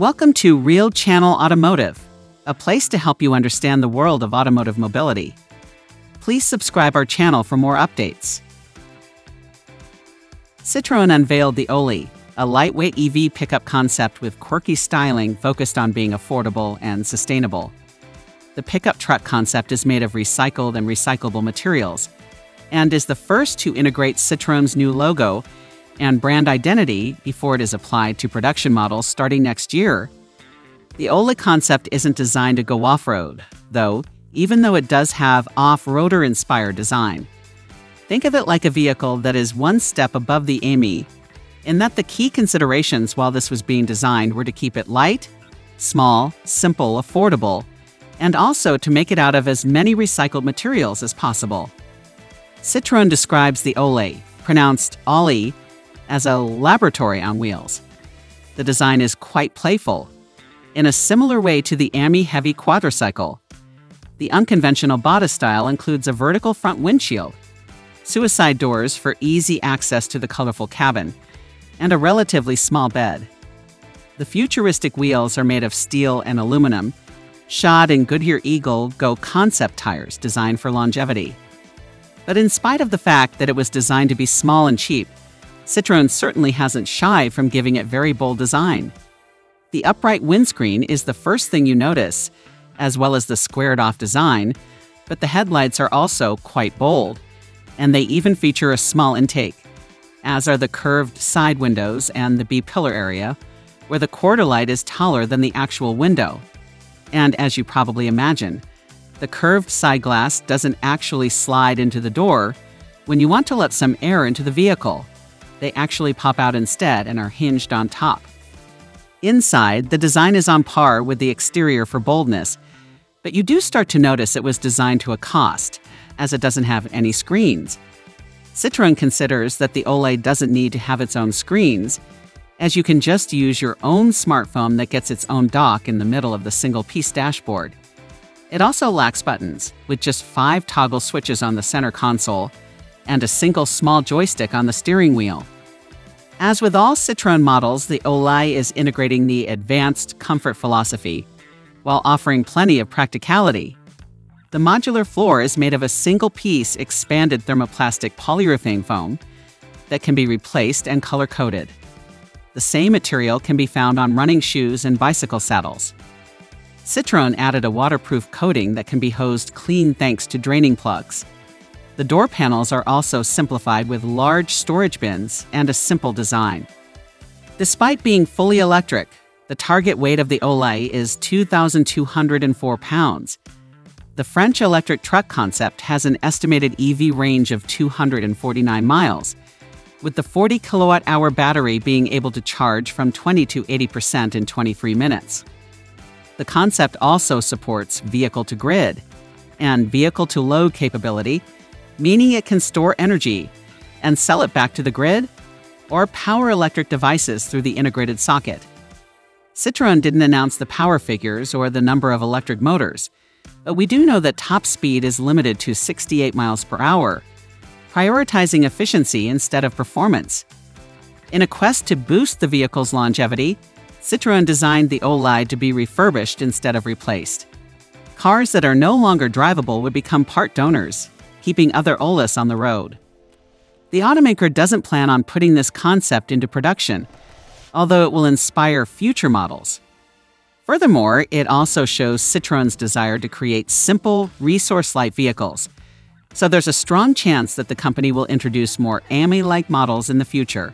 Welcome to Real Channel Automotive, a place to help you understand the world of automotive mobility. Please subscribe our channel for more updates. Citroën unveiled the Oli, a lightweight EV pickup concept with quirky styling focused on being affordable and sustainable. The pickup truck concept is made of recycled and recyclable materials and is the first to integrate Citroën's new logo and brand identity before it is applied to production models starting next year. The Oli concept isn't designed to go off road, though, even though it does have off roader inspired design. Think of it like a vehicle that is one step above the AMI, in that the key considerations while this was being designed were to keep it light, small, simple, affordable, and also to make it out of as many recycled materials as possible. Citroën describes the Oli, pronounced Ollie, as a laboratory on wheels. The design is quite playful, in a similar way to the AMI Heavy quadricycle. The unconventional body style includes a vertical front windshield, suicide doors for easy access to the colorful cabin, and a relatively small bed. The futuristic wheels are made of steel and aluminum. shod and Goodyear Eagle go concept tires designed for longevity. But in spite of the fact that it was designed to be small and cheap, Citroën certainly hasn't shied from giving it very bold design. The upright windscreen is the first thing you notice, as well as the squared off design, but the headlights are also quite bold, and they even feature a small intake, as are the curved side windows and the B pillar area, where the quarter light is taller than the actual window. And as you probably imagine, the curved side glass doesn't actually slide into the door when you want to let some air into the vehicle. They actually pop out instead and are hinged on top. Inside, the design is on par with the exterior for boldness, but you do start to notice it was designed to a cost, as it doesn't have any screens. Citroën considers that the Oli doesn't need to have its own screens, as you can just use your own smartphone that gets its own dock in the middle of the single piece dashboard. It also lacks buttons, with just five toggle switches on the center console and a single small joystick on the steering wheel. As with all Citroën models, the Oli is integrating the advanced comfort philosophy while offering plenty of practicality. The modular floor is made of a single piece expanded thermoplastic polyurethane foam that can be replaced and color coded. The same material can be found on running shoes and bicycle saddles. Citroën added a waterproof coating that can be hosed clean thanks to draining plugs. The door panels are also simplified with large storage bins and a simple design. Despite being fully electric, the target weight of the Oli is 2,204 pounds. The French electric truck concept has an estimated EV range of 249 miles, with the 40 kilowatt hour battery being able to charge from 20 to 80% in 23 minutes. The concept also supports vehicle to grid and vehicle to load capability meaning it can store energy and sell it back to the grid or power electric devices through the integrated socket. Citroën didn't announce the power figures or the number of electric motors, but we do know that top speed is limited to 68 miles per hour, prioritizing efficiency instead of performance. In a quest to boost the vehicle's longevity, Citroën designed the Oli to be refurbished instead of replaced. Cars that are no longer drivable would become part donors, keeping other Olis on the road. The automaker doesn't plan on putting this concept into production, although it will inspire future models. Furthermore, it also shows Citroën's desire to create simple, resource light vehicles. So there's a strong chance that the company will introduce more AMI like models in the future.